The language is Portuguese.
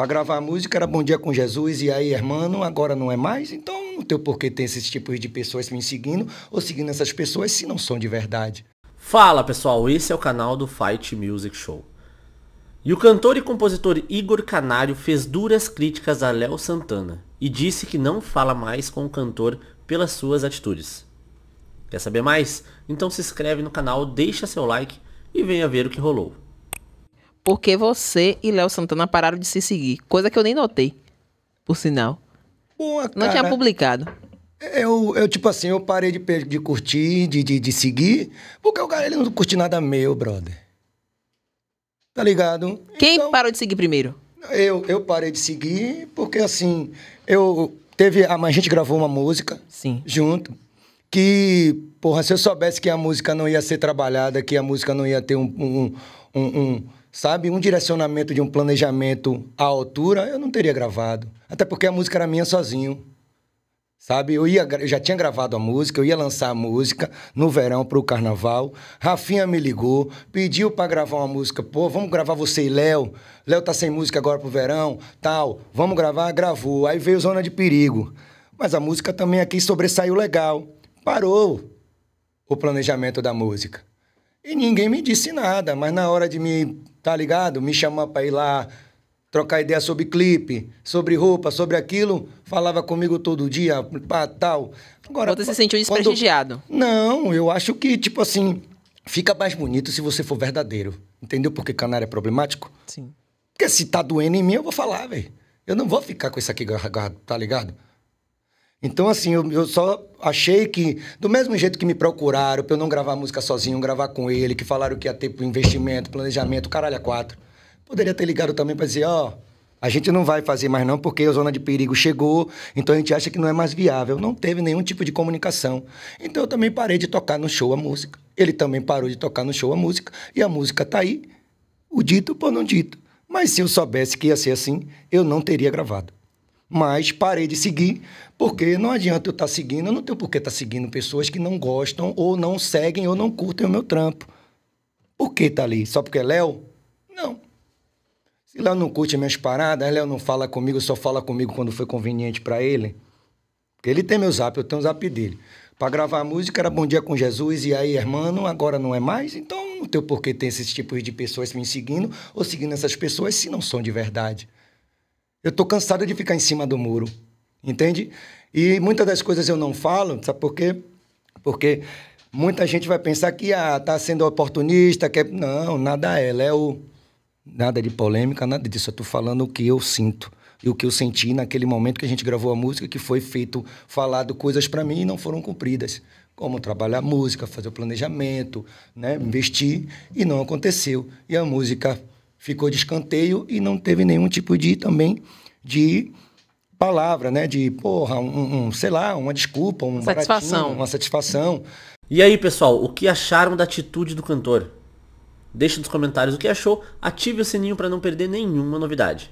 Para gravar a música era Bom Dia com Jesus e aí, irmão, agora não é mais. Então não tem porquê ter esses tipos de pessoas me seguindo ou seguindo essas pessoas se não são de verdade. Fala pessoal, esse é o canal do Fight Music Show. E o cantor e compositor Igor Canário fez duras críticas a Léo Santana e disse que não fala mais com o cantor pelas suas atitudes. Quer saber mais? Então se inscreve no canal, deixa seu like e venha ver o que rolou. Porque você e Léo Santana pararam de se seguir, coisa que eu nem notei, por sinal. Boa, Não tinha publicado. Eu, eu, tipo assim, eu parei de, de curtir, de, de, de seguir, porque o cara ele não curte nada meu, brother. Tá ligado? Quem Então, parou de seguir primeiro? Eu, eu parei de seguir porque, assim, eu teve... A, a gente gravou uma música Sim. junto que, porra, se eu soubesse que a música não ia ser trabalhada, que a música não ia ter um, um, um, um, sabe, um direcionamento de um planejamento à altura, eu não teria gravado. Até porque a música era minha sozinho. Sabe, eu, ia, eu já tinha gravado a música, eu ia lançar a música no verão pro carnaval. Rafinha me ligou, pediu pra gravar uma música. Pô, vamos gravar você e Léo. Léo tá sem música agora pro verão, tal. Vamos gravar, gravou. Aí veio Zona de Perigo. Mas a música também aqui sobressaiu legal. Parou o planejamento da música. E ninguém me disse nada, mas na hora de me, tá ligado? Me chamar pra ir lá trocar ideia sobre clipe, sobre roupa, sobre aquilo, falava comigo todo dia, pá, tal. Agora, Você se sentiu quando- desprestigiado. Não, eu acho que, tipo assim, fica mais bonito se você for verdadeiro. Entendeu por que canário é problemático? Sim. Porque se tá doendo em mim, eu vou falar, velho. Eu não vou ficar com isso aqui agarrado, tá ligado? Então, assim, eu, eu só achei que, do mesmo jeito que me procuraram pra eu não gravar música sozinho, gravar com ele, que falaram que ia ter investimento, planejamento, caralho, a quatro. Poderia ter ligado também pra dizer, ó, a gente não vai fazer mais não, porque a zona de perigo chegou, então a gente acha que não é mais viável. Não teve nenhum tipo de comunicação. Então eu também parei de tocar no show a música. Ele também parou de tocar no show a música, e a música tá aí, o dito por não dito. Mas se eu soubesse que ia ser assim, eu não teria gravado. Mas parei de seguir, porque não adianta eu estar seguindo, eu não tenho por que estar seguindo pessoas que não gostam, ou não seguem, ou não curtem o meu trampo. Por que tá ali? Só porque é Léo? Não. Se Léo não curte minhas paradas, Léo não fala comigo, só fala comigo quando foi conveniente para ele. Porque ele tem meu zap, eu tenho o zap dele. Para gravar a música era Bom Dia com Jesus e aí, irmão, agora não é mais. Então não tem por que ter esses tipos de pessoas me seguindo ou seguindo essas pessoas se não são de verdade. Eu tô cansado de ficar em cima do muro, entende? E muitas das coisas eu não falo, sabe por quê? Porque muita gente vai pensar que ah, tá sendo oportunista, que é... não, nada é, Léo, nada de polêmica, nada disso. Eu tô falando o que eu sinto e o que eu senti naquele momento que a gente gravou a música, que foi feito, falado coisas para mim e não foram cumpridas. Como trabalhar a música, fazer o planejamento, né, investir, e não aconteceu. E a música ficou de escanteio e não teve nenhum tipo de também de palavra, né, de porra, um, um, sei lá, uma desculpa, um Satisfação. uma satisfação. E aí pessoal, o que acharam da atitude do cantor? Deixe nos comentários o que achou, ative o sininho para não perder nenhuma novidade.